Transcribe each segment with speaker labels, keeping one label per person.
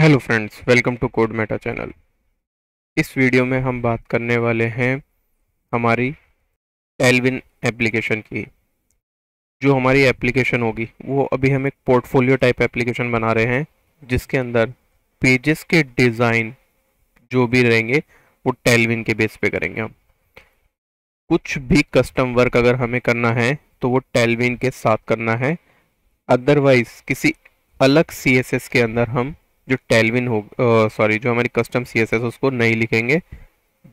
Speaker 1: Hello friends welcome to code meta channel इस video में हम बात करने वाले हैं हमारी टेलविन एप्लीकेशन की। जो हमारी एप्लीकेशन होगी, वो अभी हम एक पोर्टफोलियो टाइप एप्लीकेशन बना रहे हैं, जिसके अंदर पेजेस के डिज़ाइन जो भी रहेंगे, वो टेलविन के बेस पे करेंगे हम। कुछ भी कस्टम वर्क अगर हमें करना है तो वो टेलविन के साथ करना है। अदरवाइज़ किसी अलग सीएसएस के अंदर हम जो टेलविन हो सॉरी जो हमारी कस्टम सी एस एस उसको नहीं लिखेंगे।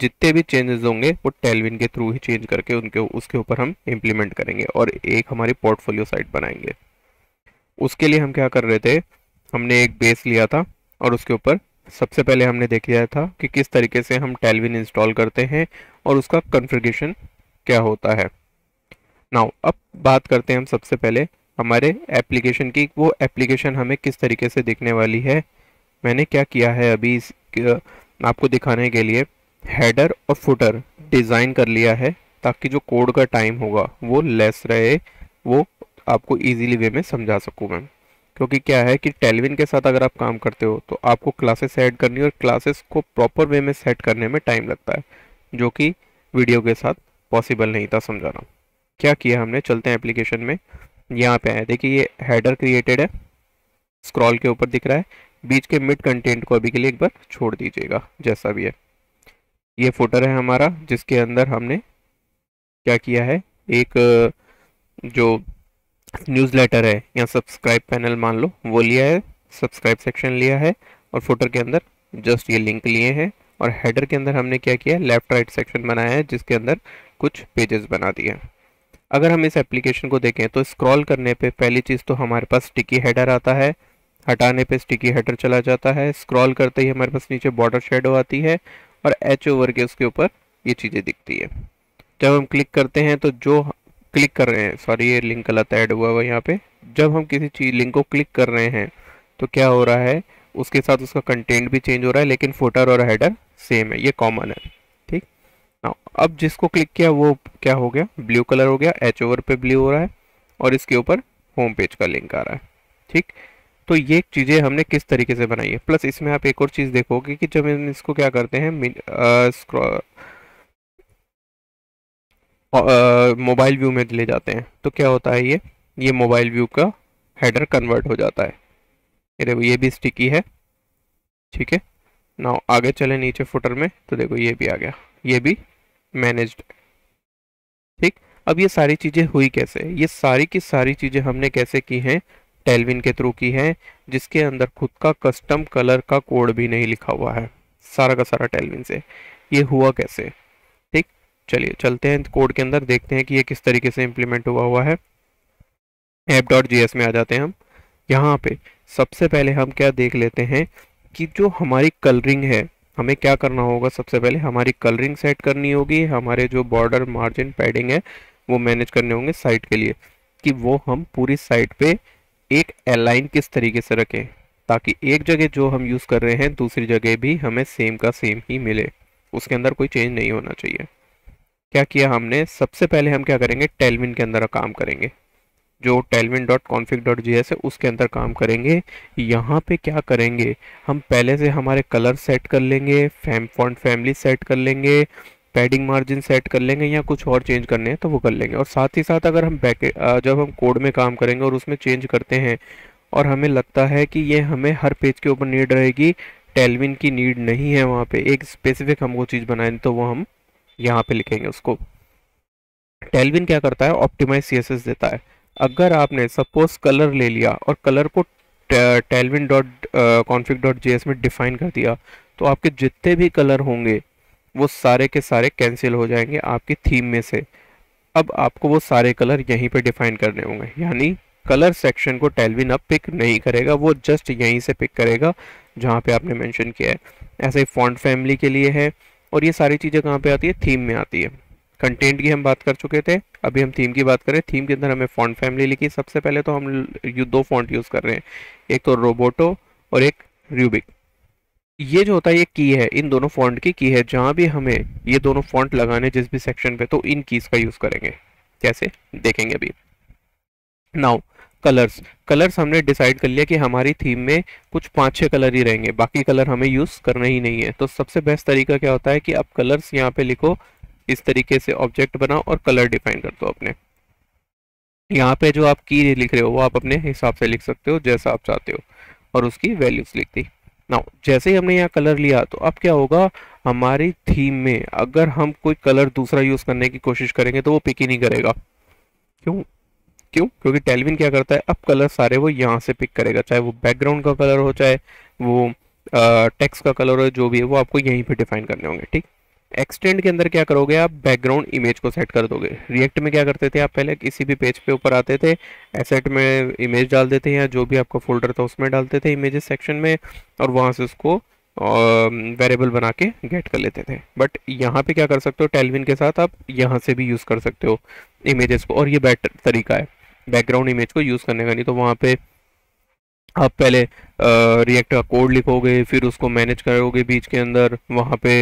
Speaker 1: जितने भी चेंजेस होंगे, वो टेलविन के थ्रू ही चेंज करके उनके, उसके ऊपर हम इम्प्लीमेंट करेंगे और एक हमारी पोर्टफोलियो साइट बनाएँगे। उसके लिए हम क्या कर रहे थे? हमने एक बेस लिया था और उसके ऊपर सबसे पहले हमने देख लिया था कि किस तरीके से हम टेलविन इंस्टॉल करते हैं और उसका कन्फिग्रेशन क्या होता है। नाउ अब बात करते हैं हम सबसे पहले हमारे एप्लीकेशन की, वो एप्लीकेशन हमें किस तरीके से दिखने वाली है मैंने क्या किया है अभी इस आपको दिखाने के लिए हेडर और फुटर डिज़ाइन कर लिया है, ताकि जो कोड का टाइम होगा, वो लेस रहे, वो आपको इजीली वे में समझा सकूँ मैं। क्योंकि क्या है कि टेलविन के साथ अगर आप काम करते हो तो आपको क्लासेस ऐड करनी और क्लासेस को प्रॉपर वे में सेट करने में टाइम लगता है, जो कि वीडियो के साथ पॉसिबल नहीं था समझाना क्या किया हमने? चलते हैं एप्लीकेशन में। यहाँ पे आए। देखिए, ये हेडर क्रिएटेड है। स्क्रॉल के ऊपर दिख रहा है। बीच के मिड कंटेंट को अभी के लिए एक बार छोड़ दीजिएगा, जैसा भी है। ये फोटर है हमारा, जिसके अंदर हमने क्या किया है? एक, जो न्यूज़लेटर है, या सब्सक्राइब पैनल मान लो, वो लिया है सब्सक्राइब सेक्शन लिया है, और फुटर के अंदर जस्ट ये लिंक लिए हैं, और हेडर के अंदर हमने क्या किया लेफ़्ट राइट सेक्शन बनाया है, जिसके अंदर कुछ पेजेस बना दिए अगर हम इस एप्लीकेशन को देखें तो स्क्रॉल करने पे पहली चीज़ तो हमारे पास स्टिकी हेडर आता है हटाने पे स्टिकी हेडर चला जाता है। स्क्रॉल करते ही हमारे पास नीचे बॉर्डर शेडो आती है और एच ओवर के उसके ऊपर ये चीज़ें दिखती है। जब हम क्लिक करते हैं तो जो क्लिक कर रहे हैं सॉरी ये लिंक गलत ऐड हुआ हुआ यहाँ पे। जब हम किसी चीज़ लिंक को क्लिक कर रहे हैं तो क्या हो रहा है? उसके साथ उसका कंटेंट भी चेंज हो रहा है, लेकिन फुटर और हेडर सेम है। ये कॉमन है, ठीक? अब जिसको क्लिक किया वो क्या हो गया? ब्लू कलर हो गया। एच ओवर पे ब्लू हो रहा है और इसके ऊपर होम पेज का लिंक आ रहा है, ठीक? तो ये चीज़ें हमने किस तरीके से बनाई है? प्लस इसमें आप एक और चीज़ देखोगे कि जब हम इसको क्या करते हैं मोबाइल व्यू में ले जाते हैं। तो क्या होता है ये? ये मोबाइल व्यू का हेडर कन्वर्ट हो जाता है। ये भी स्टिकी है। ठीक है? ना आगे चले नीचे फुटर में तो देखो ये भी आ गया। ये भी मैनेज्ड ठीक? अब ये सारी चीज़ें हुई कैसे? ये सारी की सारी चीज़ें हमने कैसे की हैं? टेलविन के थ्रू की है, जिसके अंदर खुद का कस्टम कलर का कोड भी नहीं लिखा हुआ है। सारा का सारा टेलविन से। ये हुआ कैसे? ठीक, चलिए, चलते हैं कोड के अंदर, देखते हैं कि ये किस तरीके से इम्प्लीमेंट हुआ हुआ है। ऐप डॉट जी में आ जाते हैं हम। यहाँ पे सबसे पहले हम क्या देख लेते हैं कि जो हमारी कलरिंग है, हमें क्या करना होगा? सबसे पहले हमारी कलरिंग सेट करनी होगी। हमारे जो बॉर्डर मार्जिन पैडिंग है, वो मैनेज करने होंगे साइट के लिए, कि वो हम पूरी साइट पे एक एलाइन किस तरीके से रखें, ताकि एक जगह जो हम यूज़ कर रहे हैं, दूसरी जगह भी हमें सेम का सेम ही मिले। उसके अंदर कोई चेंज नहीं होना चाहिए। क्या किया हमने? सबसे पहले हम क्या करेंगे? टेलविन के अंदर काम करेंगे। जो Tailwind dot config dot J S है, उसके अंदर काम करेंगे। यहाँ पे क्या करेंगे? हम पहले से हमारे कलर सेट कर लेंगे फैम फॉन्ट फैमिली सेट कर लेंगे। पैडिंग मार्जिन सेट कर लेंगे या कुछ और चेंज करने हैं तो वो कर लेंगे। और साथ ही साथ अगर हम बैक जब हम कोड में काम करेंगे और उसमें चेंज करते हैं, और हमें लगता है कि ये हमें हर पेज के ऊपर नीड रहेगी, टेलविन की नीड नहीं है वहाँ पे, एक स्पेसिफिक हम वो चीज़ बनाए तो वो हम यहाँ पे लिखेंगे उसको। टेलविन क्या करता है? ऑप्टिमाइज सीएसएस देता है। अगर आपने सपोज़ कलर ले लिया और कलर को टेलविन डॉट कॉन्फिक डॉट में डिफाइन कर दिया तो आपके जितने भी कलर होंगे वो सारे के सारे कैंसिल हो जाएँगे आपकी थीम में से। अब आपको वो सारे कलर यहीं पे डिफाइन करने होंगे। यानी कलर सेक्शन को टेलविन अब पिक नहीं करेगा, वो जस्ट यहीं से पिक करेगा जहाँ पे आपने मेंशन किया है। ऐसे ही फॉन्ट फैमिली के लिए है और ये सारी चीज़ें कहाँ पे आती है? थीम में आती है। कंटेंट की हम बात कर चुके थे, अभी हम थीम की बात करें थीम के अंदर हमें फॉन्ट फैमिली लिखी। सबसे पहले तो हम दो फॉन्ट यूज़ कर रहे हैं। एक तो रोबोटो और एक रूबिक ये जो होता है, ये की है, इन दोनों फॉन्ट की की है, जहाँ भी हमें ये दोनों फॉन्ट लगाने जिस भी सेक्शन पे तो इन कीज का यूज़ करेंगे। कैसे? देखेंगे अभी। नाउ कलर्स कलर्स हमने डिसाइड कर लिया कि हमारी थीम में कुछ पाँच छः कलर ही रहेंगे, बाकी कलर हमें यूज़ करना ही नहीं है। तो सबसे बेस्ट तरीका क्या होता है कि आप कलर्स यहाँ पे लिखो, इस तरीके से ऑब्जेक्ट बनाओ और कलर डिफाइन कर दो अपने। यहाँ पे जो आप की लिख रहे हो, वो आप अपने हिसाब से लिख सकते हो, जैसा आप चाहते हो, और उसकी वैल्यूज़ लिख दी। ना जैसे ही हमने यहाँ कलर लिया तो अब क्या होगा? हमारी थीम में अगर हम कोई कलर दूसरा यूज़ करने की कोशिश करेंगे तो वो पिक ही नहीं करेगा। क्यों? क्यों? क्योंकि टेलविन क्या करता है? अब कलर सारे वो यहाँ से पिक करेगा, चाहे वो बैकग्राउंड का कलर हो, चाहे वो टेक्स्ट का कलर हो, जो भी है, वो आपको यहीं पे डिफाइन करने होंगे, ठीक? एक्सटेंड के अंदर क्या करोगे आप? बैकग्राउंड इमेज को सेट कर दोगे। रिएक्ट में क्या करते थे आप पहले? किसी भी पेज पे ऊपर आते थे एसेट में इमेज डाल देते हैं या जो भी आपका फोल्डर था उसमें डालते थे इमेजेस सेक्शन में और वहाँ से उसको वेरिएबल बना के गेट कर लेते थे। बट यहाँ पे क्या कर सकते हो? टेलविन के साथ आप यहाँ से भी यूज़ कर सकते हो इमेजेस को। और ये बेटर तरीका है। बैकग्राउंड इमेज को यूज़ करने का नहीं तो वहाँ पे आप पहले रिएक्ट का कोड लिखोगे, फिर उसको मैनेज करोगे बीच के अंदर, वहाँ पे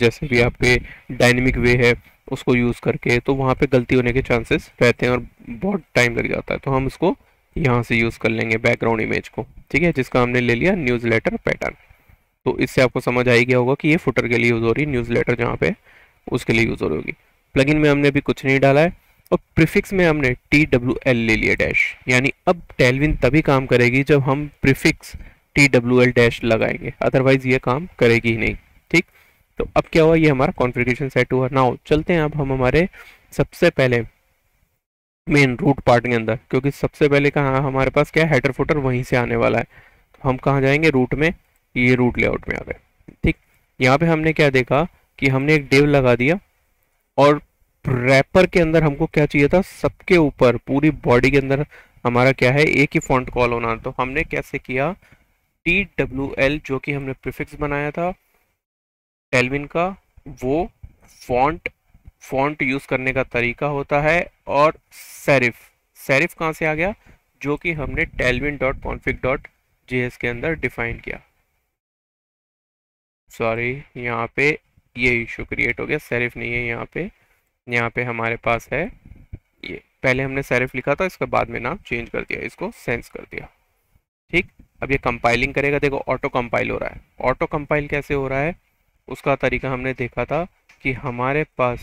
Speaker 1: जैसे भी आप पे डायनेमिक वे है, उसको यूज़ करके तो वहाँ पे गलती होने के चांसेस रहते हैं और बहुत टाइम लग जाता है। तो हम उसको यहाँ से यूज़ कर लेंगे बैकग्राउंड इमेज को, ठीक है, जिसका हमने ले लिया न्यूज़ लेटर पैटर्न तो इससे आपको समझ आई गया होगा कि ये फुटर के लिए यूज़ हो रही है न्यूज़ लेटर जहाँ पे उसके लिए यूज़ हो रही होगी। प्लगइन में हमने अभी कुछ नहीं डाला है। और प्रीफिक्स में हमने टी डब्ल्यू एल ले लिया डैश यानी अब टेलविन तभी काम करेगी जब हम prefix T W L dash लगाएँगे। अदरवाइज़ ये काम करेगी ही नहीं। ठीक? तो अब क्या हुआ? ये हमारा कॉन्फ़िगरेशन सेट हुआ। नाउ चलते हैं अब हम हमारे सबसे पहले मेन रूट पार्ट के अंदर। क्योंकि सबसे पहले कहा हमारे पास क्या हेडर फुटर वहीं से आने वाला है। हम कहाँ जाएँगे? रूट में। ये रूट लेआउट में आ गए। ठीक? यहाँ पे हमने क्या देखा कि हमने एक डेव लगा दिया और रैपर के अंदर हमको क्या चाहिए था? सबके ऊपर, पूरी बॉडी के अंदर हमारा क्या है? एक ही फॉन्ट कॉल होना। तो हमने कैसे किया? टी डब्ल्यू एल जो कि हमने प्रिफिक्स बनाया था टेलविन का, वो फॉन्ट फॉन्ट यूज़ करने का तरीका होता है और सेरिफ सेरिफ कहाँ से आ गया? जो कि हमने Tailwind dot config dot J के अंदर डिफाइन किया। सॉरी यहाँ पे ये इशू क्रिएट हो गया। सेरिफ नहीं है यहाँ पे। यहाँ पे हमारे पास है। ये पहले हमने सेरिफ लिखा था, इसके बाद में नाम चेंज कर दिया, इसको सेंस कर दिया। ठीक? अब ये कंपाइलिंग करेगा, देखो ऑटो कंपाइल हो रहा है। ऑटो कंपाइल कैसे हो रहा है? उसका तरीका हमने देखा था कि हमारे पास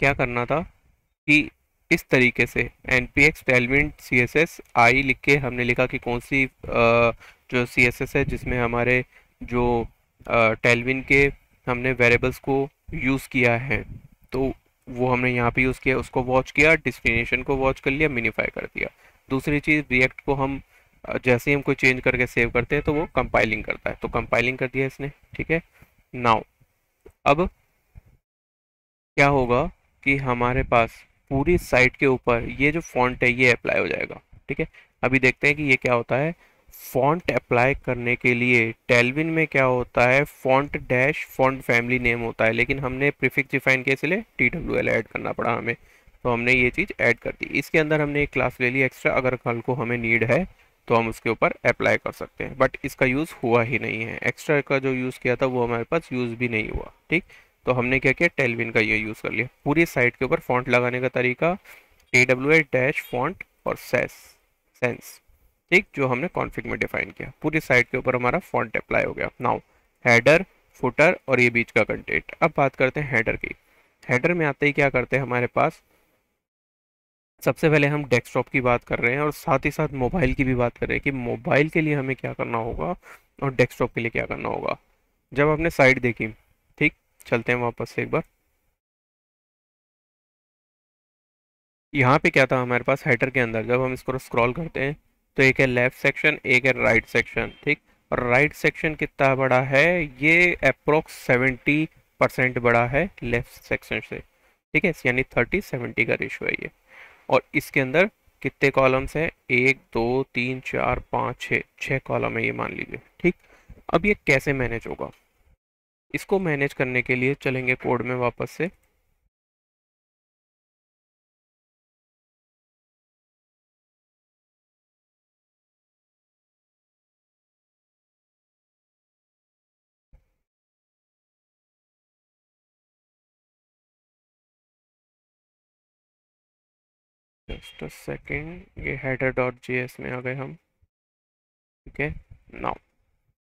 Speaker 1: क्या करना था कि इस तरीके से N P X Tailwind C S S I लिख के हमने लिखा कि कौन सी जो सी एस एस है जिसमें हमारे जो टेलविन के हमने वेरिएबल्स को यूज़ किया है तो वो हमने यहाँ पे यूज़ किया, उसको वॉच किया डिस्टिनेशन को वॉच कर लिया मिनीफाई कर दिया। दूसरी चीज़ रिएक्ट को हम जैसे ही हम कोई चेंज करके सेव करते हैं तो वो कंपाइलिंग करता है। तो कंपाइलिंग कर दिया इसने, ठीक है? नाउ अब क्या होगा कि हमारे पास पूरी साइट के ऊपर ये जो फॉन्ट है, ये अप्लाई हो जाएगा, ठीक है? अभी देखते हैं कि ये क्या होता है। फॉन्ट अप्लाई करने के लिए टेलविन में क्या होता है? Font dash font family name होता है। लेकिन हमने प्रीफिक्स डिफाइन किए इसलिए टी डब्ल्यू एल ऐड करना पड़ा हमें। तो हमने ये चीज़ ऐड कर दी। इसके अंदर हमने एक क्लास ले ली एक्स्ट्रा अगर कल को हमें नीड है तो हम उसके ऊपर अप्लाई कर सकते हैं। बट इसका यूज़ हुआ ही नहीं है। एक्स्ट्रा का जो यूज़ किया था, वो हमारे पास यूज़ भी नहीं हुआ। ठीक? तो हमने क्या किया? टेलविन का ये यूज़ कर लिया। पूरी साइट के ऊपर फॉन्ट लगाने का तरीका T W L dash font और सेस सेंस ठीक, जो हमने कॉन्फिग में डिफाइन किया। पूरी साइट के ऊपर हमारा फॉन्ट अप्लाई हो गया। नाउ हेडर फुटर और ये बीच का कंटेंट अब बात करते हैं हेडर की। हेडर में आते ही क्या करते हैं हमारे पास? सबसे पहले हम डेस्कटॉप की बात कर रहे हैं और साथ ही साथ मोबाइल की भी बात कर रहे हैं कि मोबाइल के लिए हमें क्या करना होगा और डेस्कटॉप के लिए क्या करना होगा। जब आपने साइट देखी, ठीक, चलते हैं वापस से एक बार। यहाँ पे क्या था हमारे पास? हेडर के अंदर। जब हम इसको स्क्रॉल करते हैं तो एक है लेफ़्ट सेक्शन एक है राइट सेक्शन ठीक? और राइट सेक्शन कितना बड़ा है? ये अप्रोक्स सेवेंटी परसेंट बड़ा है लेफ़्ट सेक्शन से, ठीक है? यानी थर्टी सेवेंटी का रेशो है ये। और इसके अंदर कितने कॉलम्स हैं? एक, दो, तीन, चार, पाँच, छः छः कॉलम है ये मान लीजिए, ठीक? अब ये कैसे मैनेज होगा? इसको मैनेज करने के लिए चलेंगे कोड में वापस से। जस्ट सेकेंड ये हेडर डॉट जी में आ गए हम। ठीक है? नाउ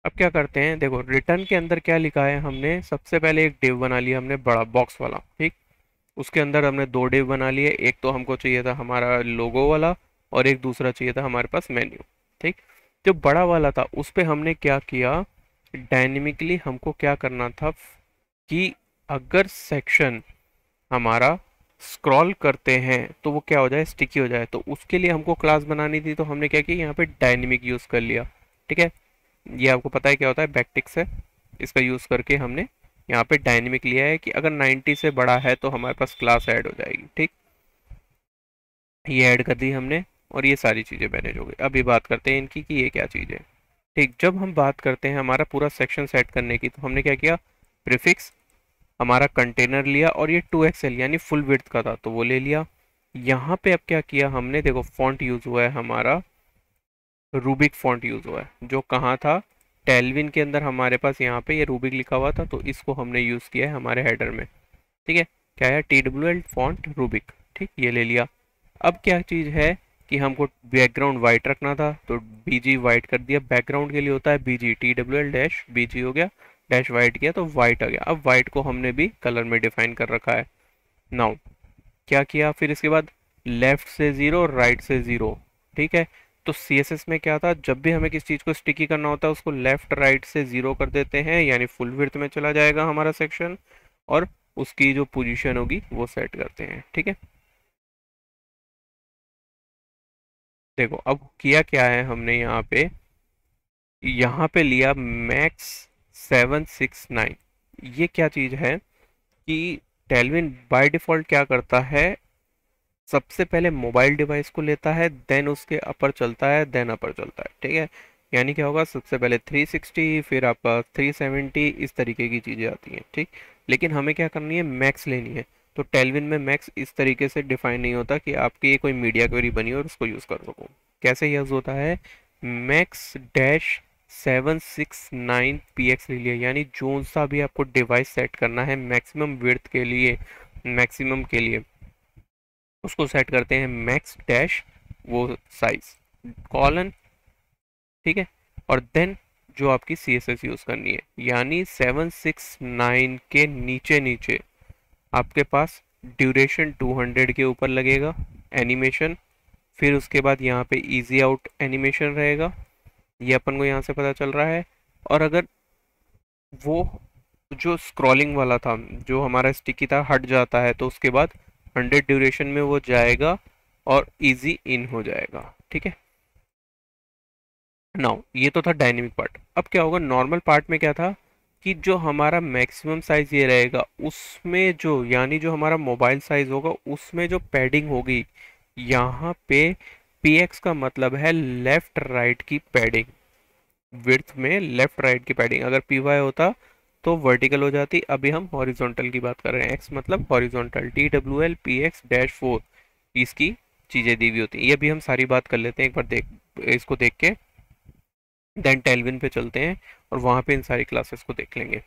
Speaker 1: अब क्या करते हैं? देखो रिटर्न के अंदर क्या लिखा है हमने? सबसे पहले एक डिव बना लिया हमने, बड़ा बॉक्स वाला, ठीक? उसके अंदर हमने दो डिव बना लिए, एक तो हमको चाहिए था हमारा लोगो वाला और एक दूसरा चाहिए था हमारे पास मेन्यू ठीक? जो बड़ा वाला था, उस पर हमने क्या किया? डायनेमिकली हमको क्या करना था कि अगर सेक्शन हमारा स्क्रॉल करते हैं तो वो क्या हो जाए स्टिकी हो जाए। तो उसके लिए हमको क्लास बनानी थी तो हमने क्या किया, यहाँ पे डायनेमिक यूज़ कर लिया। ठीक है? ये आपको पता है क्या होता है? बैकटिक्स है इसका यूज़ करके हमने यहाँ पे डायनेमिक लिया है कि अगर 90 से बड़ा है तो हमारे पास क्लास ऐड हो जाएगी। ठीक? ये ऐड कर दी हमने और ये सारी चीज़ें मैनेज हो गई। अभी बात करते हैं इनकी कि ये क्या चीज़ है। ठीक, जब हम बात करते हैं हमारा पूरा सेक्शन सेट करने की तो हमने क्या किया? प्रिफिक्स हमारा कंटेनर लिया और ये टू एक्सएल यानी फुल विर्थ का था तो वो ले लिया। यहाँ पे अब क्या किया हमने? देखो फॉन्ट यूज़ हुआ है हमारा। रूबिक फॉन्ट यूज़ हुआ है, जो कहाँ था? टेलविन के अंदर हमारे पास यहाँ पे ये रूबिक लिखा हुआ था तो इसको हमने यूज़ किया है हमारे हेडर में। ठीक है? क्या है? T W L font Rubik ठीक, ये ले लिया। अब क्या चीज़ है कि हमको बैकग्राउंड वाइट रखना था तो बीजी वाइट कर दिया। बैकग्राउंड के लिए होता है BG T W L dash BG हो गया। डैश वाइट किया तो वाइट आ गया। अब वाइट को हमने भी कलर में डिफाइन कर रखा है। नाउ क्या किया? फिर इसके बाद लेफ़्ट से ज़ीरो राइट से ज़ीरो ठीक है? तो सीएसएस में क्या था? जब भी हमें किसी चीज़ को स्टिकी करना होता है, उसको लेफ़्ट राइट से ज़ीरो कर देते हैं, यानी फुल विर्थ में चला जाएगा हमारा सेक्शन और उसकी जो पोजीशन होगी, वो सेट करते हैं, ठीक है? देखो, अब किया क्या है हमने यहाँ पे? यहाँ पे लिया मैक्स सेवन सिक्स नाइन। ये क्या चीज़ है कि टेलविन बाय डिफ़ॉल्ट क्या करता है? सबसे पहले मोबाइल डिवाइस को लेता है देन उसके अपर चलता है देन अपर चलता है, ठीक है? यानी क्या होगा, सबसे पहले 360 फिर आपका 370 इस तरीके की चीज़ें आती हैं, ठीक? लेकिन हमें क्या करनी है? मैक्स लेनी है। तो टेलविन में मैक्स इस तरीके से डिफाइन नहीं होता कि आपकी कोई मीडिया क्वेरी बनी और उसको यूज़ कर सको। कैसे यूज़ होता है? Max dash seven six nine P X ले लिया। यानी जो सा भी आपको डिवाइस सेट करना है मैक्सिमम विर्थ के लिए, मैक्सिमम के लिए। उसको सेट करते हैं मैक्स डैश वो साइज़, कॉलन, ठीक है? और देन जो आपकी सी एस एस यूज़ करनी है। यानी सेवन सिक्स नाइन के नीचे नीचे आपके पास ड्यूरेशन 200 के ऊपर लगेगा एनिमेशन, फिर उसके बाद यहाँ पे इजी आउट एनिमेशन रहेगा। ये अपन को यहाँ से पता चल रहा है। और अगर वो जो स्क्रॉलिंग वाला था, जो हमारा स्टिकी था, हट जाता है तो उसके बाद हंड्रेड ड्यूरेशन में वो जाएगा और इजी इन हो जाएगा। ठीक है? नाउ ये तो था डायनेमिक पार्ट अब क्या होगा? नॉर्मल पार्ट में क्या था? कि जो हमारा मैक्सिमम साइज़ ये रहेगा, उसमें जो, यानी जो हमारा मोबाइल साइज़ होगा, उसमें जो पैडिंग होगी, यहाँ पे पी एक्स का मतलब है लेफ़्ट राइट की पैडिंग विर्थ में लेफ़्ट राइट की पैडिंग अगर पी वाई होता तो वर्टिकल हो जाती. अभी हम हॉरिजॉन्टल की बात कर रहे हैं. एक्स मतलब horizontal T W L P X dash four इसकी चीज़ें दी हुई होती हैं. ये भी हम सारी बात कर लेते हैं. एक बार देख, इसको देख के. देन टेलविन पे चलते हैं और वहाँ पे इन सारी क्लासेस को देख लेंगे.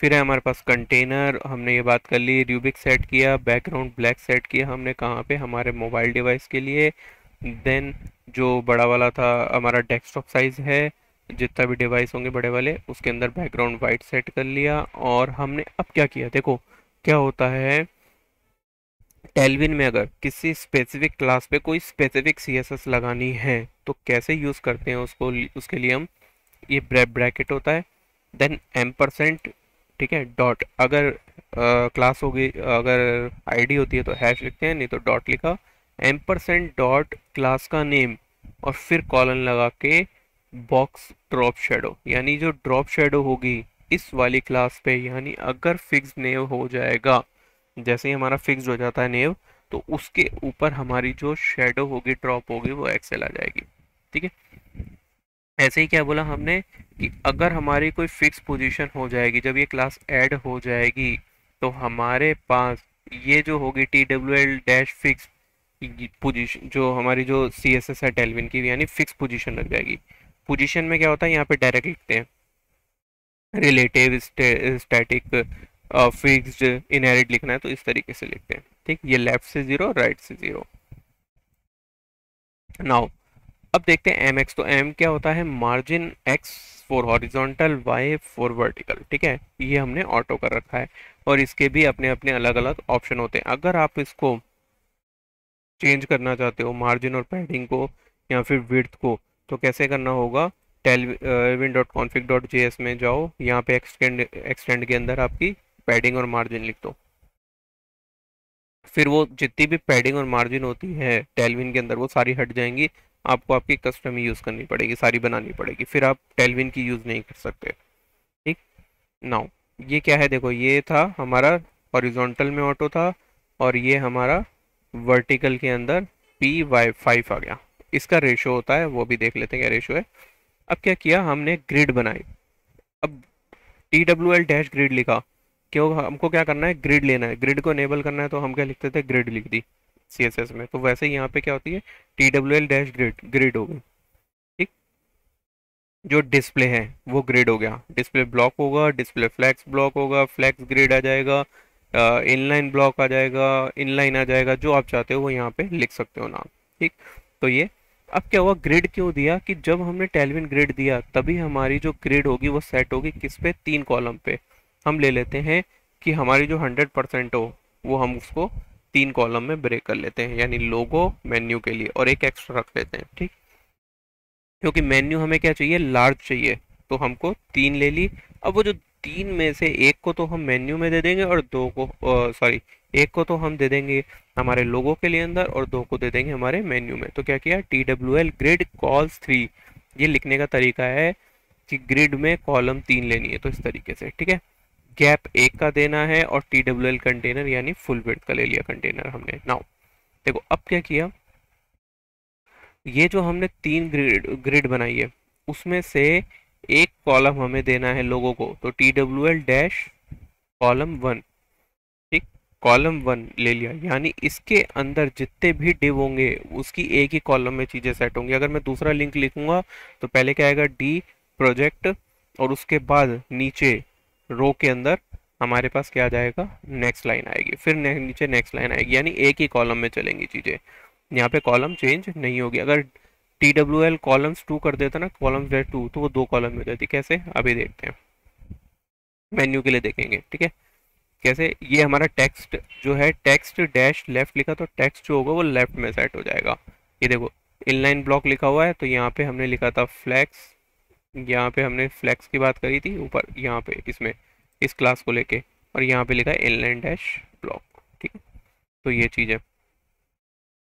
Speaker 1: फिर है हमारे पास कंटेनर हमने ये बात कर ली. रूबिक सेट किया. बैकग्राउंड ब्लैक सेट किया हमने. कहाँ पे? हमारे मोबाइल डिवाइस के लिए. देन जो बड़ा वाला था, हमारा डेस्कटॉप साइज़ है, जितना भी डिवाइस होंगे बड़े वाले, उसके अंदर बैकग्राउंड वाइट सेट कर लिया और हमने अब क्या किया? देखो, क्या होता है टेलविन में अगर किसी स्पेसिफिक क्लास पे कोई स्पेसिफिक सीएसएस लगानी है तो कैसे यूज़ करते हैं उसको, उसके लिए हम, ये ब्रैकेट होता है देन एम परसेंट ठीक है डॉट अगर क्लास होगी, अगर आईडी होती है तो हैश लिखते हैं, नहीं तो डॉट लिखा एम परसेंट डॉट क्लास का नेम और फिर कॉलन लगा के बॉक्स ड्रॉप शेडो, यानी जो ड्रॉप शेडो होगी इस वाली क्लास पे, यानी अगर फिक्स नेव हो जाएगा, जैसे ही हमारा फिक्स हो जाता है नेव तो उसके ऊपर हमारी जो शेडो होगी, ड्रॉप होगी, वो एक्सेल आ जाएगी। ठीक है? ऐसे ही क्या बोला हमने कि अगर हमारी कोई फिक्स पोजीशन हो जाएगी, जब ये क्लास ऐड हो जाएगी तो हमारे पास ये जो होगी T W L dash fix position जो हमारी जो सी एस एस है टेलविन की, यानी फिक्स पोजीशन लग जाएगी। पोजीशन में क्या होता है, यहाँ पे डायरेक्ट लिखते हैं। रिलेटिव स्टैटिक फिक्स्ड इनहेरिट लिखना है तो इस तरीके से लिखते हैं। ठीक, ये लेफ़्ट से ज़ीरो राइट से ज़ीरो नाउ अब देखते हैं एम एक्स तो एम क्या होता है? Margin X for horizontal Y for vertical ठीक है, ये हमने ऑटो कर रखा है, और इसके भी अपने अपने अलग अलग ऑप्शन होते हैं। अगर आप इसको चेंज करना चाहते हो मार्जिन और पैडिंग को या फिर विर्थ को तो कैसे करना होगा? Tailwind dot config dot J S में जाओ, यहाँ पे एक्सटेंड एक्सटेंड के अंदर आपकी पैडिंग और मार्जिन लिख दो। फिर वो जितनी भी पैडिंग और मार्जिन होती है टेलविन के अंदर वो सारी हट जाएँगी, आपको आपकी कस्टम ही यूज़ करनी पड़ेगी, सारी बनानी पड़ेगी, फिर आप टेलविन की यूज़ नहीं कर सकते। ठीक? नाउ ये क्या है? देखो, ये था हमारा हॉरिजॉन्टल में ऑटो था और ये हमारा वर्टिकल के अंदर पी वाई फाइव आ गया। इसका रेशो होता है, वो भी देख लेते हैं क्या रेशो है। अब क्या किया, हमने ग्रिड बनाई। अब T W L dash grid लिखा। क्यों, हमको क्या करना है? ग्रिड लेना है। ग्रिड को इनेबल करना है तो हम क्या लिखते थे? ग्रिड लिख दी सी एस एस में। तो वैसे ही यहाँ पे क्या होती है? T W L dash grid grid हो गई। ठीक? जो डिस्प्ले है, वो ग्रिड हो गया। डिस्प्ले ब्लॉक होगा डिस्प्ले फ्लैक्स ब्लॉक होगा फ्लैक्स ग्रिड आ जाएगा। इनलाइन ब्लॉक आ जाएगा इनलाइन आ जाएगा, जो आप चाहते हो वो यहाँ पे लिख सकते हो नाम, ठीक? तो ये, अब क्या हुआ ग्रिड क्यों दिया कि जब हमने टेलविन ग्रिड दिया, तभी हमारी जो ग्रिड होगी वो सेट होगी किस पे? तीन कॉलम पे। हम ले लेते हैं कि हमारी जो हंड्रेड परसेंट हो, वो हम उसको तीन कॉलम में ब्रेक कर लेते हैं, यानी लोगो मेन्यू के लिए, और एक एक्स्ट्रा रख लेते हैं, ठीक? क्योंकि मेन्यू हमें क्या चाहिए? लार्ज चाहिए तो हमको तीन ले ली। अब वो जो तीन में से एक को तो हम मेन्यू में दे देंगे और दो को सॉरी एक को तो हम दे देंगे हमारे लोगों के लिए अंदर और दो को दे देंगे हमारे मेन्यू में। तो क्या किया? T W L grid cols three ये लिखने का तरीका है कि ग्रिड में कॉलम तीन लेनी है तो इस तरीके से, ठीक है? गैप एक का देना है और टी डब्ल्यू एल कंटेनर यानी फुल ब्रेड का ले लिया कंटेनर हमने। नाउ देखो, अब क्या किया? ये जो हमने तीन ग्रिड ग्रिड बनाई है, उसमें से एक कॉलम हमें देना है लोगों को तो T W L dash column one ठीक? कॉलम वन ले लिया यानी इसके अंदर जितने भी डिव होंगे उसकी एक ही कॉलम में चीज़ें सेट होंगी। अगर मैं दूसरा लिंक लिखूँगा तो पहले क्या आएगा? डी प्रोजेक्ट और उसके बाद नीचे रो के अंदर हमारे पास क्या आ जाएगा? नेक्स्ट लाइन आएगी। फिर ने, नीचे नेक्स्ट लाइन आएगी यानी एक ही कॉलम में चलेंगी चीज़ें। यहाँ पे कॉलम चेंज नहीं होगी। अगर T W L columns two कर देता ना कॉलम्स डेट टू तो वो दो कॉलम हो जाती कैसे? अभी देखते हैं। मेन्यू के लिए देखेंगे, ठीक है? कैसे? ये हमारा टेक्स्ट जो है टेक्स्ट डैश लेफ़्ट लिखा तो टेक्स्ट जो होगा वो लेफ़्ट में सेट हो जाएगा। ये देखो इनलाइन ब्लॉक लिखा हुआ है तो यहाँ पे हमने लिखा था फ्लैक्स यहाँ पे हमने फ्लैक्स की बात करी थी, ऊपर, यहाँ पे, इसमें, इस क्लास को लेके, और यहाँ पे लिखा है इनलाइन डैश ब्लॉक ठीक? है तो ये चीज़ है।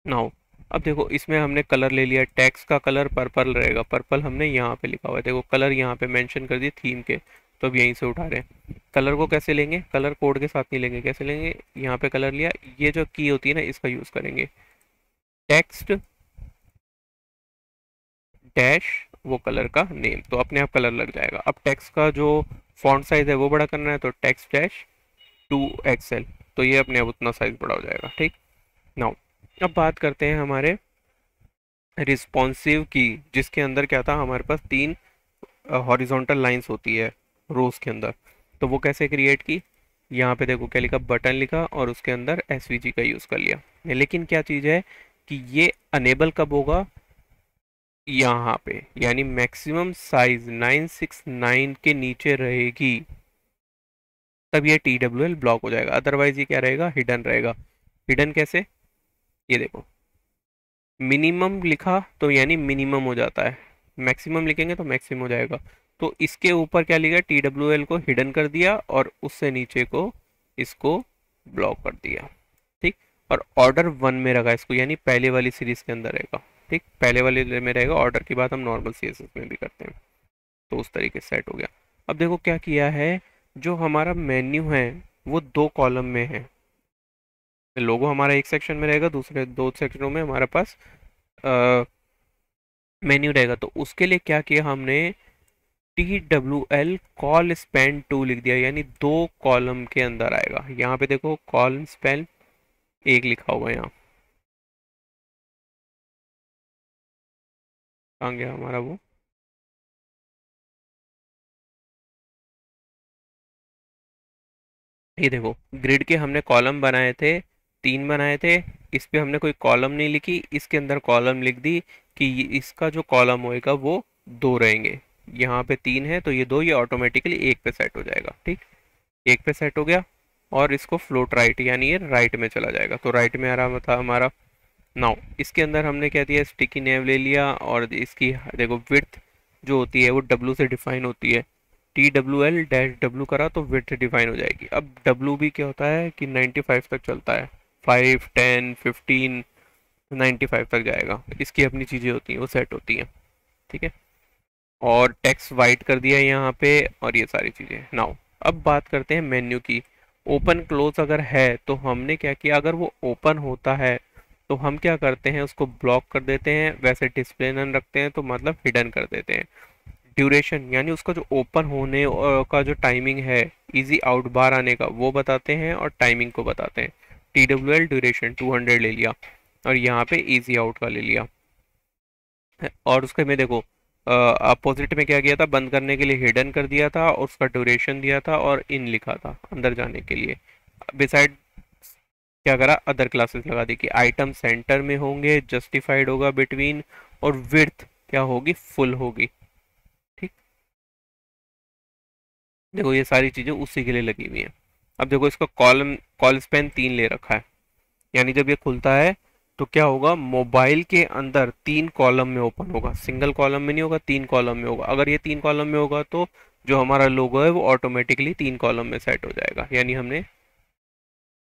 Speaker 1: नाउ अब देखो, इसमें हमने कलर ले लिया, टैक्स का कलर पर्पल रहेगा। पर्पल हमने यहाँ पे लिखा हुआ है। देखो, कलर यहाँ पे मेंशन कर दिए थीम के तो अब यहीं से उठा रहे हैं। कलर को कैसे लेंगे? कलर कोड के साथ नहीं लेंगे। कैसे लेंगे? यहाँ पे कलर लिया। ये जो की होती है ना, इसका यूज़ करेंगे। टेक्स्ट डैश, वो कलर का नेम। तो अपने आप कलर लग जाएगा। अब टेक्स्ट का जो फॉन्ट साइज़ है, वो बड़ा करना है तो टेक्स्ट डैश टू एक्सएल तो ये अपने आप उतना साइज़ बड़ा हो जाएगा। ठीक? नाउ अब बात करते हैं हमारे रिस्पॉन्सिव की, जिसके अंदर क्या था? हमारे पास तीन हॉरिजॉन्टल लाइंस होती है रोज के अंदर। तो वो कैसे क्रिएट की? यहाँ पे देखो, क्या लिखा? बटन लिखा और उसके अंदर एस का यूज़ कर लिया। लेकिन क्या चीज़ है कि ये अनेबल कब होगा? यहाँ पे, यानी मैक्सिमम साइज़ 969 के नीचे रहेगी। तब ये टी ब्लॉक हो जाएगा। अदरवाइज़ ये क्या रहेगा? हिडन रहेगा। हिडन कैसे? ये देखो। मिनिमम लिखा तो यानी मिनिमम हो जाता है। मैक्सिमम लिखेंगे तो मैक्सिमम हो जाएगा। तो इसके ऊपर क्या लिखा? टी डब्ल्यू एल को हिडन कर दिया और उससे नीचे को इसको ब्लॉक कर दिया। ठीक? और ऑर्डर वन में रखा इसको, यानी पहले वाली सीरीज़ के अंदर रहेगा। ठीक? पहले वाले में रहेगा ऑर्डर की बात हम नॉर्मल सी में भी करते हैं। तो उस तरीके सेट हो गया। अब देखो क्या किया है, जो हमारा मेन्यू है, वो दो कॉलम में है। लोगो हमारा एक सेक्शन में रहेगा, दूसरे दो सेक्शनों में हमारे पास मेन्यू रहेगा। तो उसके लिए क्या किया हमने? T W L col span two लिख दिया, यानी दो कॉलम के अंदर आएगा। यहाँ पे देखो कॉल स्पेन एक लिखा हुआ यहाँ। कहाँ गया हमारा वो। ये देखो ग्रिड के हमने कॉलम बनाए थे। तीन बनाए थे। इस पे हमने कोई कॉलम नहीं लिखी। इसके अंदर कॉलम लिख दी कि इसका जो कॉलम होएगा वो दो रहेंगे। यहाँ पे तीन है तो ये दो, ये ऑटोमेटिकली एक पे सेट हो जाएगा, ठीक? एक पे सेट हो गया और इसको फ्लोट राइट यानी ये राइट में चला जाएगा। तो राइट में आ रहा था हमारा नाउ इसके अंदर हमने क्या दिया? स्टिकी नेव ले लिया और इसकी, देखो विथ जो होती है वो डब्लू से डिफाइन होती है। T W L dash W करा तो विथ डिफाइन हो जाएगी। अब डब्ल्यू भी क्या होता है कि 95 तक चलता है। 5, 10, 15, 95 तक जाएगा। इसकी अपनी चीज़ें होती हैं वो सेट होती हैं। ठीक है? और टेक्स्ट वाइट कर दिया है यहाँ पे और ये सारी चीज़ें। नाउ अब बात करते हैं मेन्यू की। ओपन क्लोज अगर है तो हमने क्या किया? अगर वो ओपन होता है तो हम क्या करते हैं? उसको ब्लॉक कर देते हैं। वैसे डिस्प्ले नन रखते हैं तो मतलब हिडन कर देते हैं। ड्यूरेशन यानी उसका जो ओपन होने का जो टाइमिंग है इजी आउट बार आने का वो बताते हैं और टाइमिंग को बताते हैं। T W L duration two hundred ले लिया और यहाँ पे इजी आउट का ले लिया। और उसके में देखो अपोजिट में क्या किया था? बंद करने के लिए हिडन कर दिया था उसका ड्यूरेशन दिया था और इन लिखा था अंदर जाने के लिए। बिसाइड क्या करा? अदर क्लासेस लगा दी कि आइटम सेंटर में होंगे जस्टिफाइड होगा बिटवीन और विर्थ क्या होगी? फुल होगी। ठीक? देखो ये सारी चीज़ें उसी के लिए लगी हुई हैं। अब देखो इसका कॉलम कॉल स्पेन तीन ले रखा है। यानी जब ये खुलता है तो क्या होगा? मोबाइल के अंदर तीन कॉलम में ओपन होगा। सिंगल कॉलम में नहीं होगा, तीन कॉलम में होगा। अगर ये तीन कॉलम में होगा तो जो हमारा लोगो है, वो ऑटोमेटिकली तीन कॉलम में सेट हो जाएगा। यानी हमने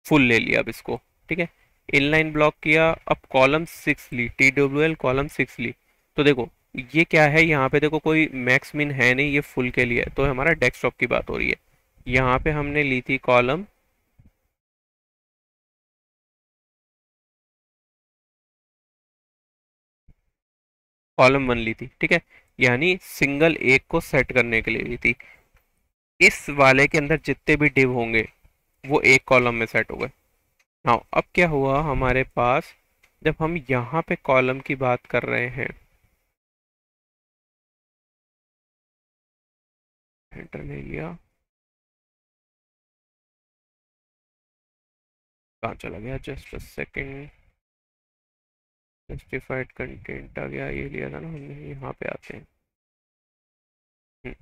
Speaker 1: फुल ले लिया अब इसको, ठीक है? इनलाइन ब्लॉक किया, अब कॉलम सिक्स ली। T W L column six ली। तो देखो, ये क्या है? यहाँ पे देखो कोई मैक्स मिन है नहीं, ये फुल के लिए तो हमारा डेस्कटॉप की बात हो रही है। यहाँ पे हमने ली थी कॉलम। कॉलम वन ली थी, ठीक है? यानी सिंगल एक को सेट करने के लिए ली थी। इस वाले के अंदर जितने भी डिव होंगे, वो एक कॉलम में सेट हो गए। नाउ, अब क्या हुआ हमारे पास? जब हम यहाँ पे कॉलम की बात कर रहे हैं, एंटर ले लिया। कहाँ चला गया? Just a second justified content आ गया, ये लिया था ना हमने, यहाँ पे आते हैं। हम्म।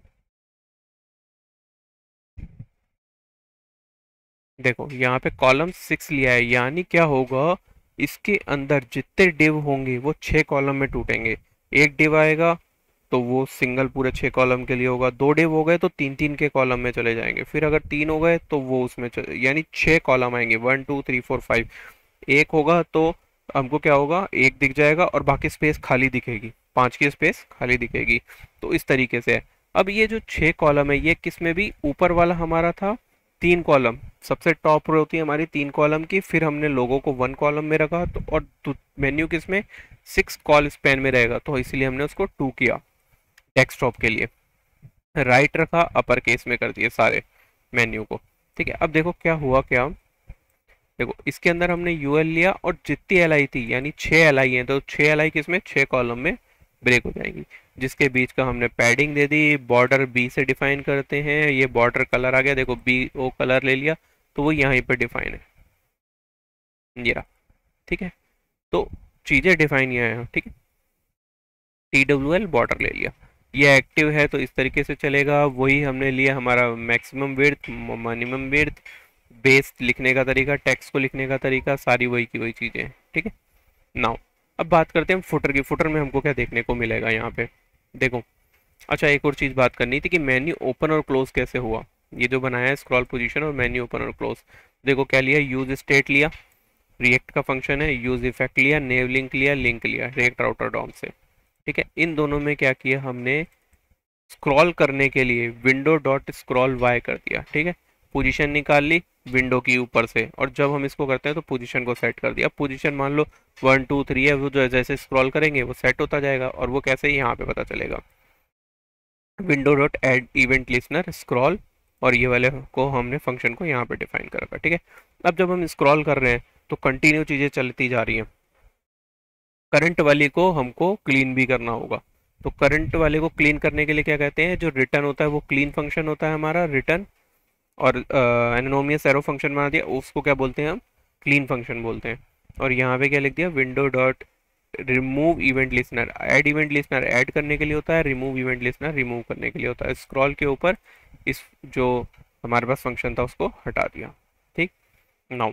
Speaker 1: देखो, यहाँ पे कॉलम सिक्स लिया है, यानी क्या होगा, इसके अंदर जितने डिव होंगे, वो छह कॉलम में टूटेंगे। एक डिव आएगा तो वो सिंगल पूरे छह कॉलम के लिए होगा। दो डिव हो गए तो तीन तीन के कॉलम में चले जाएँगे। फिर अगर तीन हो गए तो वो उसमें यानी छह कॉलम आएँगे। One two three four five एक होगा तो हमको क्या होगा? एक दिख जाएगा और बाकी स्पेस खाली दिखेगी। पाँच की स्पेस खाली दिखेगी। तो इस तरीके से है। अब ये जो छह कॉलम है, ये किसमें भी? ऊपर वाला हमारा था तीन कॉलम सबसे टॉप रो होती है हमारी तीन कॉलम की। फिर हमने लोगों को वन कॉलम में रखा तो और मेन्यू किसमें सिक्स कॉल स्पेन में रहेगा। तो इसलिए हमने उसको टू किया। डेस्कटॉप के लिए। राइट रखा अपर केस में कर दिए सारे मेन्यू को। ठीक है, अब देखो क्या हुआ क्या? देखो, इसके अंदर हमने यूएल लिया और जितनी एल आई थी, यानी छः एल है तो छः एल आई किसमें छः कॉलम में ब्रेक हो जाएँगी। जिसके बीच का हमने पैडिंग दे दी बॉर्डर बी से डिफाइन करते हैं, ये बॉर्डर कलर आ गया। देखो बी ओ कलर ले लिया तो वो यहाँ पर डिफाइन है। ठीक है तो चीज़ें डिफाइन यहाँ है, ठीक है। टी डब्ल्यू एल बॉर्डर ले लिया। ये एक्टिव है तो इस तरीके से चलेगा। वही हमने लिया हमारा maximum width minimum width base लिखने का तरीका टेक्स्ट को लिखने का तरीका, सारी वही की वही चीज़ें, ठीक है? नाउ अब बात करते हैं फुटर की। फुटर में हमको क्या देखने को मिलेगा यहाँ पे? देखो अच्छा एक और चीज़ बात करनी थी कि मेन्यू ओपन और क्लोज कैसे हुआ? ये जो बनाया है स्क्रॉल पोजीशन और मेन्यू ओपन और क्लोज देखो क्या लिया? यूज़ स्टेट लिया। रिएक्ट का फ़ंक्शन है। यूज़ इफ़ेक्ट लिया। नेव लिंक लिया। लिंक लिया। रिएक्ट राउटर डॉम से। ठीक है? इन दोनों में क्या किया हमने? स्क्रॉल करने के लिए विंडो डॉट स्क्रॉल वाई कर दिया, ठीक है? पोजीशन निकाल ली विंडो की ऊपर से और जब हम इसको करते हैं तो पोजीशन को सेट कर दिया। पोजीशन मान लो वन टू थ्री है, वो जो जैसे स्क्रॉल करेंगे वो सेट होता जाएगा और वो कैसे यहाँ पे पता चलेगा। Window dot add event listener scroll और ये वाले को हमने फ़ंक्शन को यहाँ पे डिफाइन कर रखा ठीक है? अब जब हम स्क्रॉल कर रहे हैं तो कंटिन्यू चीज़ें चलती जा रही हैं। करंट वाली को हमको क्लीन भी करना होगा। तो करंट वाले को क्लीन करने के लिए क्या कहते हैं? जो रिटर्न होता है वो क्लीन फ़ंक्शन होता है हमारा रिटर्न और एनोमियस एरो फ़ंक्शन बना दिया, उसको क्या बोलते हैं हम? क्लीन फ़ंक्शन बोलते हैं। और यहाँ पे क्या लिख दिया? Window dot remove event listener add event listener add करने के लिए होता है रिमूव इवेंट लिसनर रिमूव करने के लिए होता है। स्क्रॉल के ऊपर इस जो हमारे पास फ़ंक्शन था उसको हटा दिया। ठीक? नाउ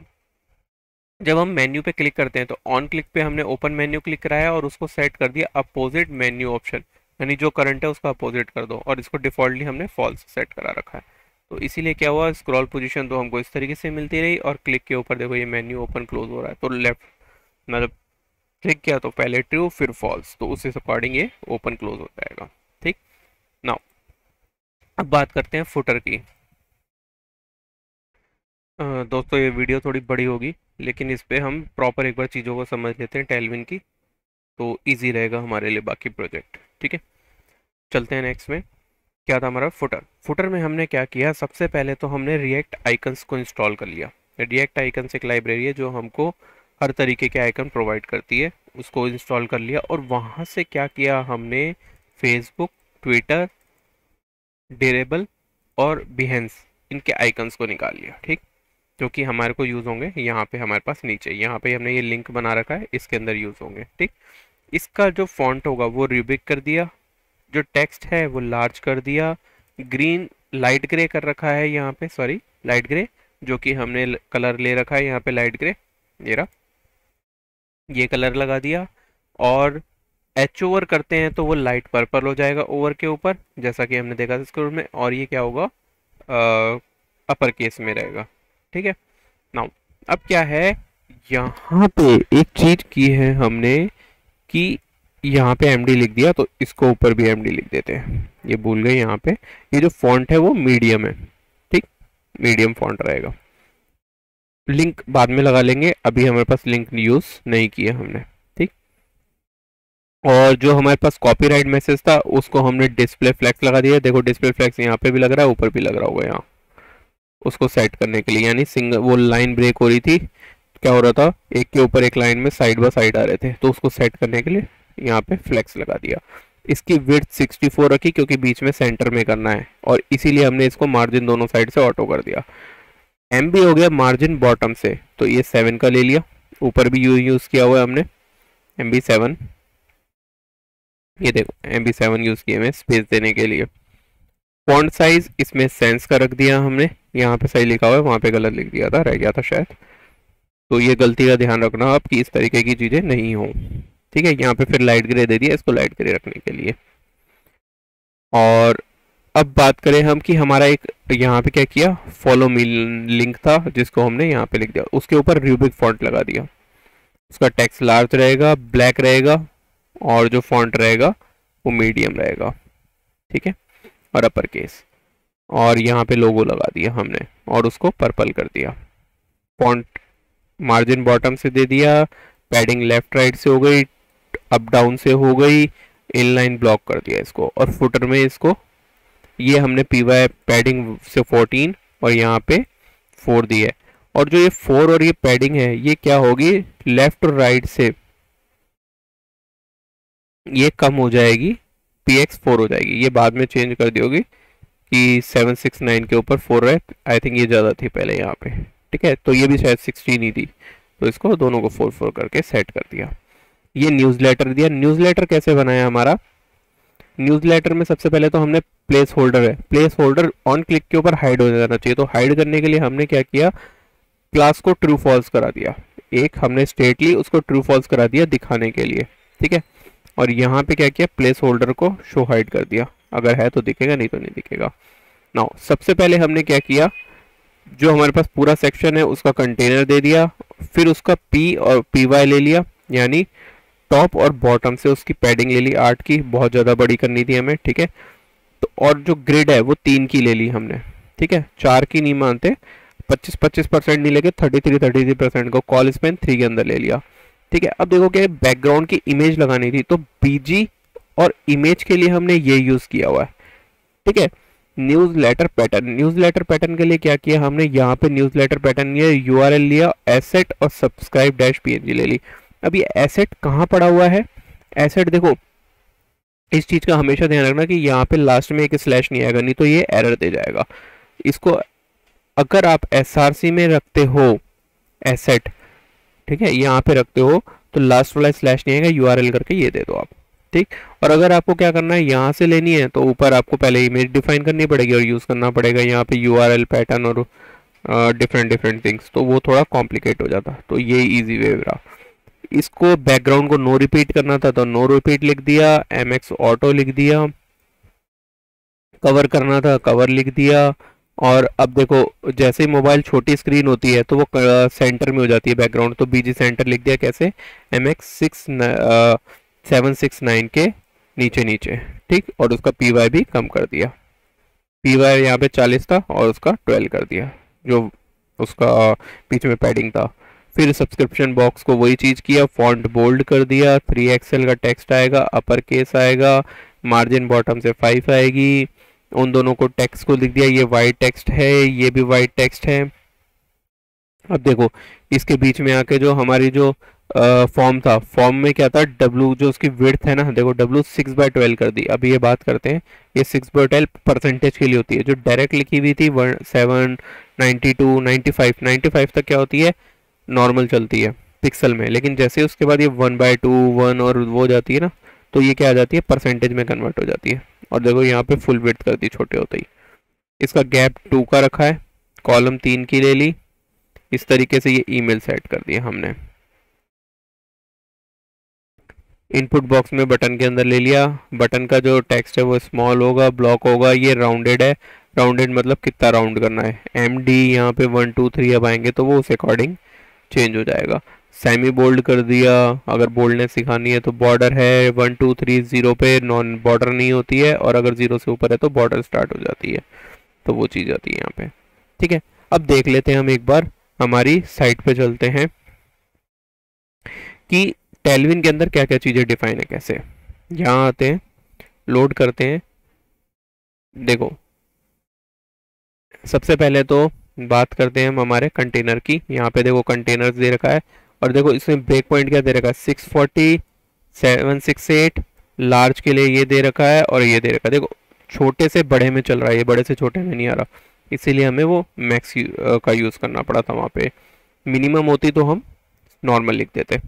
Speaker 1: जब हम मेन्यू पे क्लिक करते हैं तो ऑन क्लिक पे हमने ओपन मेन्यू क्लिक कराया और उसको सेट कर दिया अपोजिट मेन्यू ऑप्शन यानी जो करंट है उसका अपोजिट कर दो और इसको डिफॉल्टली हमने फॉल्स सेट करा रखा है। तो इसीलिए क्या हुआ स्क्रॉल पोजीशन तो हमको इस तरीके से मिलती रही और क्लिक के ऊपर देखो ये मेन्यू ओपन क्लोज हो रहा है। तो लेफ़्ट मतलब क्लिक किया तो पहले ट्रू फिर फॉल्स तो उसी अकॉर्डिंग ये ओपन क्लोज हो जाएगा। ठीक? नाउ अब बात करते हैं फुटर की। आ, दोस्तों ये वीडियो थोड़ी बड़ी होगी। लेकिन इस पर हम प्रॉपर एक बार चीज़ों को समझ लेते हैं टेलविन की तो ईजी रहेगा हमारे लिए बाकी प्रोजेक्ट ठीक है? चलते हैं नेक्स्ट में। क्या था हमारा? फुटर। फुटर में हमने क्या किया? सबसे पहले तो हमने रिएक्ट आइकन्स को इंस्टॉल कर लिया। रिएक्ट आइकन्स एक लाइब्रेरी है जो हमको हर तरीके के आइकन प्रोवाइड करती है। उसको इंस्टॉल कर लिया और वहाँ से क्या किया हमने? फेसबुक ट्विटर डेरेबल और बिहेंस इनके आइकन्स को निकाल लिया, ठीक? जो कि हमारे को यूज़ होंगे यहाँ पे हमारे पास नीचे। यहाँ पे हमने ये लिंक बना रखा है, इसके अंदर यूज़ होंगे, ठीक? इसका जो फॉन्ट होगा वो रिबिक कर दिया, जो टेक्स्ट है वो लार्ज कर दिया, ग्रीन, लाइट ग्रे कर रखा है यहाँ पे, सॉरी, लाइट ग्रे, जो कि हमने कलर ले रखा है यहाँ पे लाइट ग्रे, ये रहा। ये कलर लगा दिया और एच ओवर करते हैं तो वो लाइट पर्पल हो जाएगा ओवर के ऊपर, जैसा कि हमने देखा था स्क्रोल में, और ये क्या होगा? अपर केस में रहेगा। ठीक है? नाउ अब क्या है? यहाँ पे एक चीज़ की है हमने कि यहाँ पे एमडी लिख दिया तो इसको ऊपर भी एमडी लिख देते हैं। ये भूल गए यहाँ पे। ये जो फॉन्ट है वो मीडियम है, ठीक? मीडियम फॉन्ट रहेगा। लिंक बाद में लगा लेंगे। अभी हमारे पास लिंक यूज़ नहीं किया हमने, ठीक? और जो हमारे पास कॉपीराइट मैसेज था, उसको हमने डिस्प्ले फ्लैक्स लगा दिया। देखो डिस्प्ले फ्लैक्स यहाँ पे भी लग रहा है, ऊपर भी लग रहा होगा यहाँ। उसको सेट करने के लिए, यानी सिंगल वो लाइन ब्रेक हो रही थी, क्या हो रहा था? एक के ऊपर एक लाइन में साइड बाय साइड आ रहे थे तो उसको सेट करने के लिए यहाँ पे फ्लेक्स लगा दिया। इसकी विथ 64 रखी, क्योंकि बीच में सेंटर में करना है, और इसीलिए हमने इसको मार्जिन दोनों साइड से ऑटो कर दिया। एम भी हो गया मार्जिन बॉटम से तो ये सेवन का ले लिया। ऊपर भी यू यूज़ किया हुआ है हमने एम बी सेवन ये देखो एम बी सेवन यूज़ किए हुए स्पेस देने के लिए। फॉन्ट साइज़ इसमें सेंस का रख दिया हमने। यहाँ पे सही लिखा हुआ है, वहाँ पे गलत लिख दिया था, रह गया था शायद। तो ये गलती का ध्यान रखना, आप कि इस तरीके की चीज़ें नहीं हों। ठीक है, यहाँ पे फिर लाइट ग्रे दे दिया इसको लाइट ग्रे रखने के लिए। और अब बात करें हम कि हमारा एक, यहाँ पे क्या किया? फॉलो मी लिंक था, जिसको हमने यहाँ पे लिख दिया। उसके ऊपर रूबिक फॉन्ट लगा दिया। उसका टेक्स्ट लार्ज रहेगा ब्लैक रहेगा, और जो फॉन्ट रहेगा, वो मीडियम रहेगा। ठीक है? और अपर केस। और यहाँ पे लोगो लगा दिया हमने और उसको पर्पल कर दिया। फॉन्ट मार्जिन बॉटम से दे दिया, पैडिंग लेफ़्ट राइट से हो गई, अप डाउन से हो गई, इनलाइन ब्लॉक कर दिया इसको और फुटर में इसको, ये हमने पी वाई पैडिंग से 14 और यहाँ पे फोर दी है। और जो ये फोर और ये पैडिंग है, ये क्या होगी? लेफ़्ट और राइट से ये कम हो जाएगी पी एक्स फोर हो जाएगी। ये बाद में चेंज कर दी होगी कि सेवन सिक्स नाइन के ऊपर फोर है। आई थिंक ये ज़्यादा थी पहले यहाँ पे। ठीक है? तो ये भी शायद सिक्सटीन ही थी। तो इसको दोनों को फोर फोर करके सेट कर दिया। ये न्यूज़ लेटर दिया। न्यूज़ लेटर कैसे बनाया हमारा? न्यूज़ लेटर में सबसे पहले तो हमने प्लेस होल्डर है। प्लेस होल्डर ऑन क्लिक के ऊपर हाइड हो जाना चाहिए। तो हाइड करने के लिए हमने क्या किया? क्लास को ट्रू फॉल्स करा दिया। एक हमने स्टेट ली उसको ट्रू फॉल्स करा दिया दिखाने के लिए। ठीक है? और यहाँ पे क्या किया? प्लेस होल्डर को शो हाइड कर दिया। अगर है तो दिखेगा, नहीं तो नहीं दिखेगा। नाउ सबसे पहले हमने क्या किया? जो हमारे पास पूरा सेक्शन है, उसका कंटेनर दे दिया। फिर उसका पी और पी वाई ले लिया। यानी टॉप और बॉटम से उसकी पैडिंग ले ली, आठ की। बहुत ज़्यादा बड़ी करनी थी हमें, ठीक है? तो और जो ग्रिड है, वो तीन की ले ली हमने, ठीक है? चार की नहीं मानते। पच्चीस पच्चीस परसेंट नहीं लेके thirty three thirty three percent को कॉल स्पेन थ्री के अंदर ले लिया। ठीक है, अब देखो क्या बैकग्राउंड की इमेज लगानी थी तो बीजी और इमेज के लिए हमने ये यूज़ किया हुआ है। ठीक है newsletter pattern newsletter pattern के लिए क्या किया, हमने यहाँ पे न्यूज़ लेटर पैटर्न लिया यू लिया एसेट और सब्सक्राइब डैश पी ले ली। अब ये एसेट कहाँ पड़ा हुआ है? एसेट देखो, इस चीज़ का हमेशा ध्यान रखना कि यहाँ पे लास्ट में एक स्लैश नहीं आएगा, नहीं तो ये एरर दे जाएगा। इसको अगर आप एसआरसी में रखते हो एसेट ठीक है, यहाँ पे रखते हो तो लास्ट वाला स्लैश नहीं आएगा यूआरएल करके ये दे दो आप, ठीक? और अगर आपको क्या करना है, यहाँ से लेनी है तो ऊपर आपको पहले इमेज डिफाइन करनी पड़ेगी और यूज़ करना पड़ेगा, यहाँ पे यूआरएल पैटर्न और डिफरेंट डिफरेंट थिंग्स तो वो थोड़ा कॉम्प्लिकेट हो जाता तो ये इजी वे रहा। इसको बैकग्राउंड को नो रिपीट करना था तो नो रिपीट लिख दिया एम एक्स ऑटो लिख दिया कवर करना था कवर लिख दिया और अब देखो, जैसे ही मोबाइल छोटी स्क्रीन होती है तो वो सेंटर में हो जाती है बैकग्राउंड तो बीजी सेंटर लिख दिया कैसे? M X six seven six nine के नीचे नीचे ठीक? और उसका पी वाई भी कम कर दिया। पी वाई यहाँ पे चालीस था और उसका ट्वेल्व कर दिया, जो उसका पीछे में पैडिंग था। फिर सब्सक्रिप्शन बॉक्स को वही चीज़ किया फॉन्ट बोल्ड कर दिया थ्री एक्सएल का टेक्स्ट आएगा अपर केस आएगा मार्जिन बॉटम से फाइव आएगी उन दोनों को टेक्स्ट को लिख दिया, ये वाइट टेक्स्ट है, ये भी वाइट टेक्स्ट है। अब देखो, इसके बीच में आके जो हमारी जो फॉर्म था फॉर्म में क्या था डब्लू जो उसकी विड्थ है ना, देखो डब्लू सिक्स बाय ट्वेल्व कर दी। अभी ये बात करते हैं, ये सिक्स बाय ट्वेल्व परसेंटेज के लिए होती है। जो डायरेक्ट लिखी हुई थी one seven ninety two ninety five ninety five तक क्या होती है? नॉर्मल चलती है पिक्सल में। लेकिन जैसे उसके बाद ये वन बाय टू वन और वो जाती है ना तो ये क्या आ जाती है परसेंटेज में कन्वर्ट हो जाती है। और देखो यहाँ पे फुल विड्थ कर दी छोटे होते ही। इसका गैप टू का रखा है कॉलम तीन की ले ली। इस तरीके से ये ईमेल सेट कर दिया हमने। इनपुट बॉक्स में बटन के अंदर ले लिया। बटन का जो टेक्स्ट है वो स्मॉल होगा ब्लॉक होगा, ये राउंडेड है। राउंडेड मतलब कितना राउंड करना है? एम डी यहाँ पे वन टू थ्री अब आएँगे तो वो उस अकॉर्डिंग चेंज हो जाएगा। सेमी बोल्ड कर दिया। अगर बोल्डनेस सिखानी है तो बॉर्डर है। वन टू थ्री ज़ीरो पे नॉन बॉर्डर नहीं होती है और अगर ज़ीरो से ऊपर है तो बॉर्डर स्टार्ट हो जाती है। तो वो चीज़ आती है यहाँ पे। ठीक है? अब देख लेते हैं हम एक बार। हमारी साइट पे चलते हैं कि टेलविन के अंदर क्या क्या चीज़ें डिफाइन है कैसे। यहाँ आते हैं। लोड करते हैं। देखो। सबसे पहले तो बात करते हैं हम हमारे कंटेनर की। यहाँ पे देखो कंटेनर्स दे रखा है। और देखो इसमें ब्रेक पॉइंट क्या दे रखा है? Six forty seven six eight large के लिए ये दे रखा है और ये दे रखा है। देखो, छोटे से बड़े में चल रहा है ये, बड़े से छोटे में नहीं आ रहा। इसीलिए हमें वो मैक्स का यूज़ करना पड़ा था वहाँ पे। मिनिमम होती तो हम नॉर्मल लिख देते।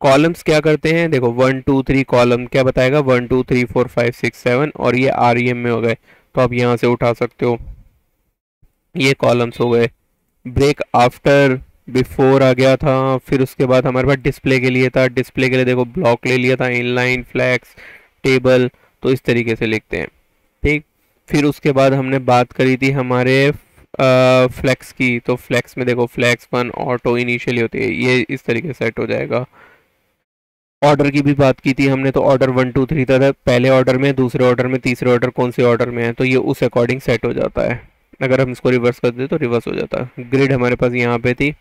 Speaker 1: कॉलम्स क्या करते हैं? देखो वन टू थ्री कॉलम क्या बताएगा? One two three four five six seven और ये आर एम में हो गए। तो आप यहाँ से उठा सकते हो। ये कॉलम्स हो गए। ब्रेक आफ्टर बिफोर आ गया था, फिर उसके बाद हमारे पास डिस्प्ले के लिए था। डिस्प्ले के लिए देखो ब्लॉक ले लिया था इनलाइन फ्लैक्स टेबल तो इस तरीके से लिखते हैं। ठीक? फिर उसके बाद हमने बात करी थी हमारे फ्लैक्स की। तो फ्लैक्स में देखो फ्लैक्स वन ऑटो इनिशियली होती है। ये इस तरीके से सेट हो जाएगा। ऑर्डर की भी बात की थी हमने तो ऑर्डर वन टू थ्री था पहले ऑर्डर में, दूसरे ऑर्डर में, तीसरे ऑर्डर कौन से ऑर्डर में है? तो ये उस अकॉर्डिंग सेट हो जाता है। अगर हम इसको रिवर्स कर दें तो रिवर्स हो जाता है। ग्रिड हमारे पास यहाँ पे थी।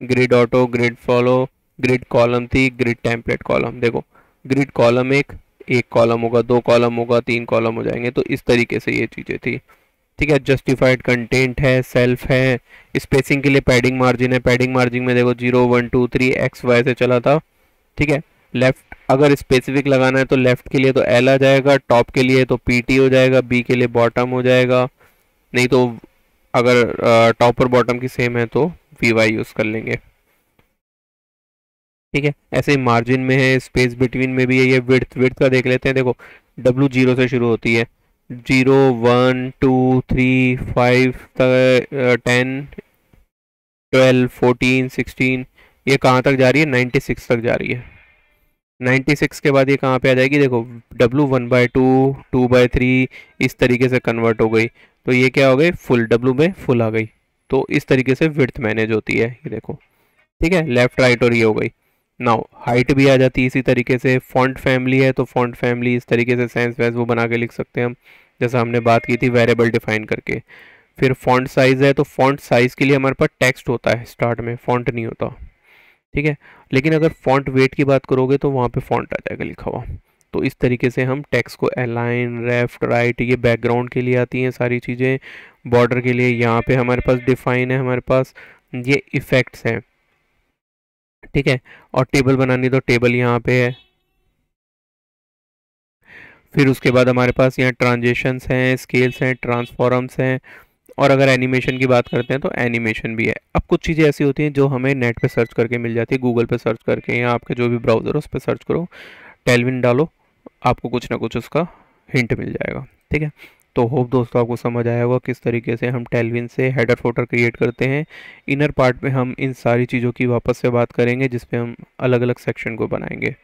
Speaker 1: Grid auto grid follow grid column थी ग्रिड टेम्पलेट कॉलम देखो ग्रिड कॉलम एक एक कॉलम होगा, दो कॉलम होगा, तीन कॉलम हो जाएँगे तो इस तरीके से ये चीज़ें थी। ठीक है जस्टिफाइड कंटेंट है सेल्फ है स्पेसिंग के लिए पैडिंग मार्जिन है। पैडिंग मार्जिन में देखो zero one two three X Y से चला था। ठीक है लेफ़्ट अगर स्पेसिफिक लगाना है तो लेफ़्ट के लिए तो एल आ जाएगा टॉप के लिए तो पी हो जाएगा बी के लिए बॉटम हो जाएगा। नहीं तो अगर टॉप और बॉटम की सेम है तो वी वाई यूज़ कर लेंगे। ठीक है? ऐसे ही मार्जिन में है स्पेस बिटवीन में भी है, ये विड्थ विड्थ का देख लेते हैं। देखो डब्लू ज़ीरो से शुरू होती है। Zero one two three five तक टेन ट्वेल्व फोर्टीन सिक्सटीन ये कहाँ तक जा रही है? नाइन्टी सिक्स तक जा रही है। नाइन्टी सिक्स के बाद ये कहाँ पे आ जाएगी? देखो W one by two two by three इस तरीके से कन्वर्ट हो गई। तो ये क्या हो गई? फुल डब्लू में फुल आ गई। तो इस तरीके से विर्थ मैनेज होती है, ये देखो। ठीक है? लेफ़्ट राइट और ये हो गई। नाउ हाइट भी आ जाती है इसी तरीके से। फॉन्ट फैमिली है तो फॉन्ट फैमिली इस तरीके से सेंस वैस वो बना के लिख सकते हैं हम। जैसा हमने बात की थी वेरिएबल डिफाइन करके। फिर फॉन्ट साइज़ है तो फॉन्ट साइज़ के लिए हमारे पास टेक्स्ट होता है स्टार्ट में। फॉन्ट नहीं होता। ठीक है? लेकिन अगर फॉन्ट वेट की बात करोगे तो वहाँ पे फॉन्ट आ जाएगा लिखा हुआ। तो इस तरीके से हम टेक्स्ट को अलाइन लेफ़्ट राइट ये बैकग्राउंड के लिए आती हैं सारी चीज़ें। बॉर्डर के लिए यहाँ पे हमारे पास डिफाइन है, हमारे पास ये इफ़ेक्ट्स हैं। ठीक है? और टेबल बनानी तो टेबल यहाँ पे है। फिर उसके बाद हमारे पास यहाँ ट्रांजेशंस हैं स्केल्स हैं ट्रांसफॉर्म्स हैं। और अगर एनिमेशन की बात करते हैं तो एनिमेशन भी है। अब कुछ चीज़ें ऐसी होती हैं जो हमें नेट पे सर्च करके मिल जाती है गूगल पे सर्च करके या आपके जो भी ब्राउज़र उस पर सर्च करो। टेलविन डालो। आपको कुछ ना कुछ उसका हिंट मिल जाएगा, ठीक है? तो होप दोस्तों आपको समझ आया होगा किस तरीके से हम टेलविन से हेडर फोटर क्रिएट करते हैं। इनर पार्ट में हम इन सारी चीज़ों की वापस से बात करेंगे जिसपे हम अलग अलग सेक्शन को बनाएँगे।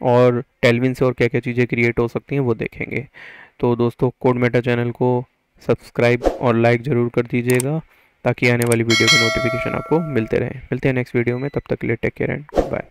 Speaker 1: और टेलविन से और क्या क्या चीज़ें क्रिएट हो सकती हैं वो देखेंगे। तो दोस्तों कोड मेटा चैनल को सब्सक्राइब और लाइक ज़रूर कर दीजिएगा, ताकि आने वाली वीडियो के नोटिफिकेशन आपको मिलते रहें। मिलते हैं नेक्स्ट वीडियो में, तब तक के लिए टेक केयर एंड बाय